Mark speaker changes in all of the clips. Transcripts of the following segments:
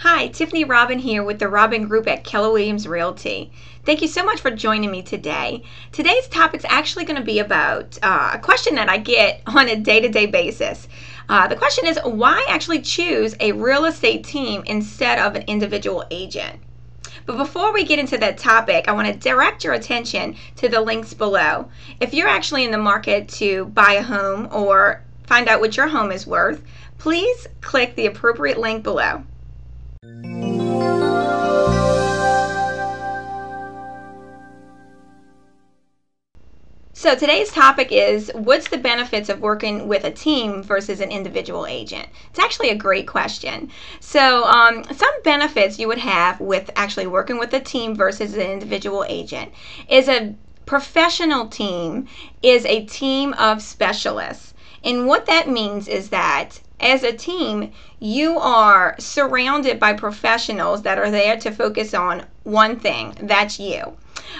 Speaker 1: Hi, Tiffani Robin here with the Robin Group at Keller Williams Realty. Thank you so much for joining me today. Today's topic is actually going to be about uh, a question that I get on a day to day basis. Uh, the question is why actually choose a real estate team instead of an individual agent? But before we get into that topic, I want to direct your attention to the links below. If you're actually in the market to buy a home or find out what your home is worth, please click the appropriate link below. So today's topic is what's the benefits of working with a team versus an individual agent? It's actually a great question. So um, some benefits you would have with actually working with a team versus an individual agent is a professional team is a team of specialists. And what that means is that as a team, you are surrounded by professionals that are there to focus on one thing that's you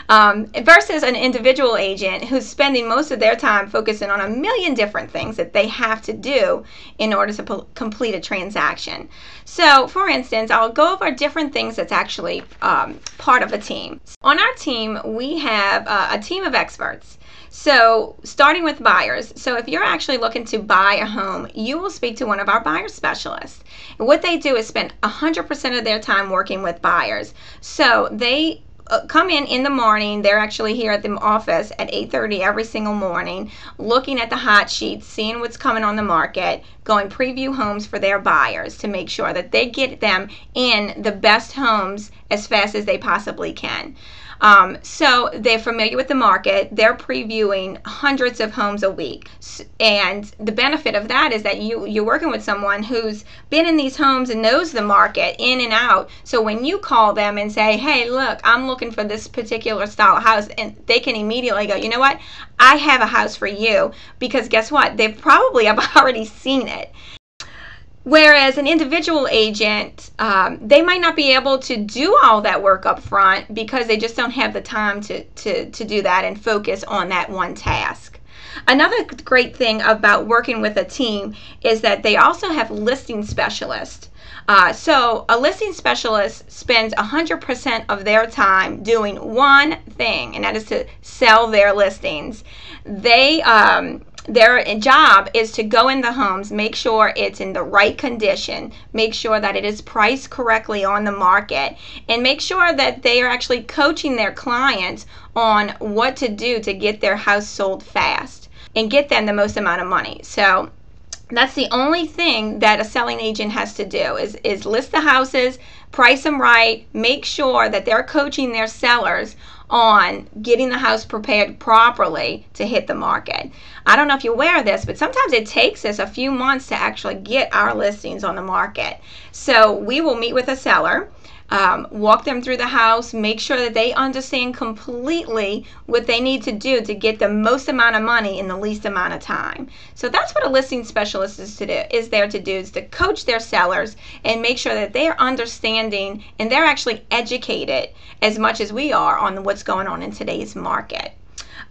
Speaker 1: um, versus an individual agent who's spending most of their time focusing on a million different things that they have to do in order to complete a transaction. So, for instance, I'll go over different things that's actually um, part of a team. On our team, we have uh, a team of experts. So, starting with buyers. So, if you're actually looking to buy a home, you will speak to one of our buyer specialists. And what they do is spend 100% of their time working with buyers. So, they uh, come in in the morning. They're actually here at the office at 8:30 every single morning, looking at the hot sheets, seeing what's coming on the market, going preview homes for their buyers to make sure that they get them in the best homes as fast as they possibly can. Um, so they're familiar with the market. They're previewing hundreds of homes a week, and the benefit of that is that you you're working with someone who's been in these homes and knows the market in and out. So when you call them and say, "Hey, look, I'm looking for this particular style of house," and they can immediately go, "You know what? I have a house for you," because guess what? They've probably have already seen it. Whereas an individual agent, um, they might not be able to do all that work up front because they just don't have the time to, to, to do that and focus on that one task. Another great thing about working with a team is that they also have listing specialists. Uh, so a listing specialist spends 100% of their time doing one thing, and that is to sell their listings. They um, their job is to go in the homes, make sure it's in the right condition, make sure that it is priced correctly on the market, and make sure that they are actually coaching their clients on what to do to get their house sold fast and get them the most amount of money. So that's the only thing that a selling agent has to do is, is list the houses, price them right, make sure that they're coaching their sellers on getting the house prepared properly to hit the market. I don't know if you're aware of this, but sometimes it takes us a few months to actually get our listings on the market. So we will meet with a seller um, walk them through the house, make sure that they understand completely what they need to do to get the most amount of money in the least amount of time. So that's what a listing specialist is to do is there to do is to coach their sellers and make sure that they're understanding and they're actually educated as much as we are on what's going on in today's market.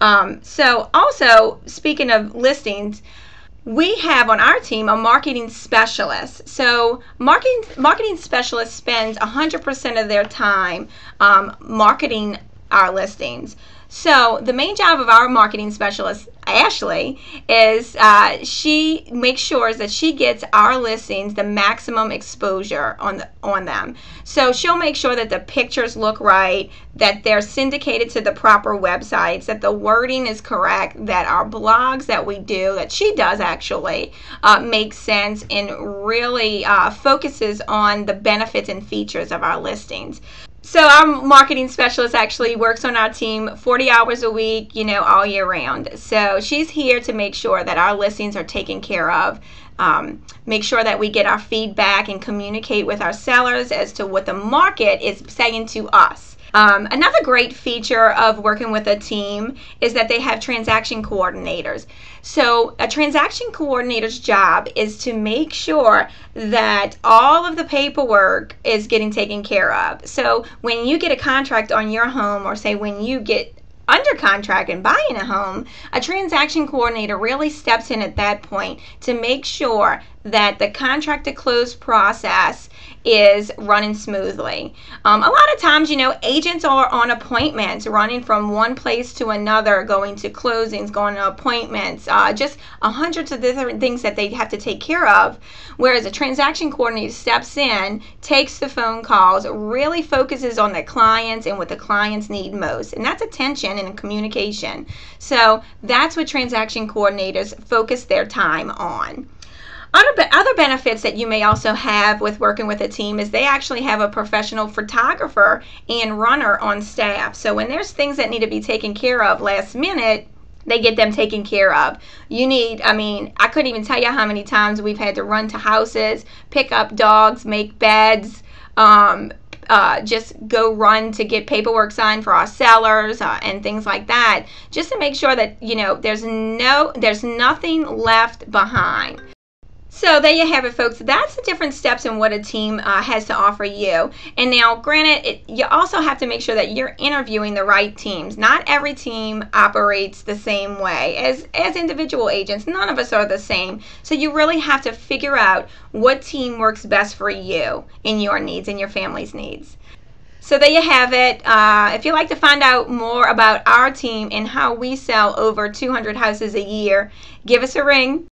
Speaker 1: Um, so also speaking of listings we have on our team a marketing specialist. So marketing marketing specialist spends 100% of their time um, marketing our listings. So the main job of our marketing specialist, Ashley, is uh, she makes sure that she gets our listings the maximum exposure on the, on them. So she'll make sure that the pictures look right, that they're syndicated to the proper websites, that the wording is correct, that our blogs that we do, that she does actually, uh, make sense and really uh, focuses on the benefits and features of our listings so our marketing specialist actually works on our team 40 hours a week you know all year round. So she's here to make sure that our listings are taken care of um, make sure that we get our feedback and communicate with our sellers as to what the market is saying to us um, another great feature of working with a team is that they have transaction coordinators. So, a transaction coordinator's job is to make sure that all of the paperwork is getting taken care of. So, when you get a contract on your home, or say when you get under contract and buying a home, a transaction coordinator really steps in at that point to make sure that the contract to close process is running smoothly. Um, a lot of times, you know, agents are on appointments, running from one place to another, going to closings, going to appointments, uh, just a hundreds of different things that they have to take care of. Whereas a transaction coordinator steps in, takes the phone calls, really focuses on the clients and what the clients need most, and that's attention and communication. So that's what transaction coordinators focus their time on. Other, other benefits that you may also have with working with a team is they actually have a professional photographer and runner on staff. So when there's things that need to be taken care of last minute, they get them taken care of. You need, I mean, I couldn't even tell you how many times we've had to run to houses, pick up dogs, make beds, um, uh, just go run to get paperwork signed for our sellers uh, and things like that, just to make sure that you know there's no, there's nothing left behind. So there you have it, folks. That's the different steps in what a team uh, has to offer you. And now, granted, it, you also have to make sure that you're interviewing the right teams. Not every team operates the same way as, as individual agents. None of us are the same. So you really have to figure out what team works best for you in your needs and your family's needs. So there you have it. Uh, if you'd like to find out more about our team and how we sell over 200 houses a year, give us a ring.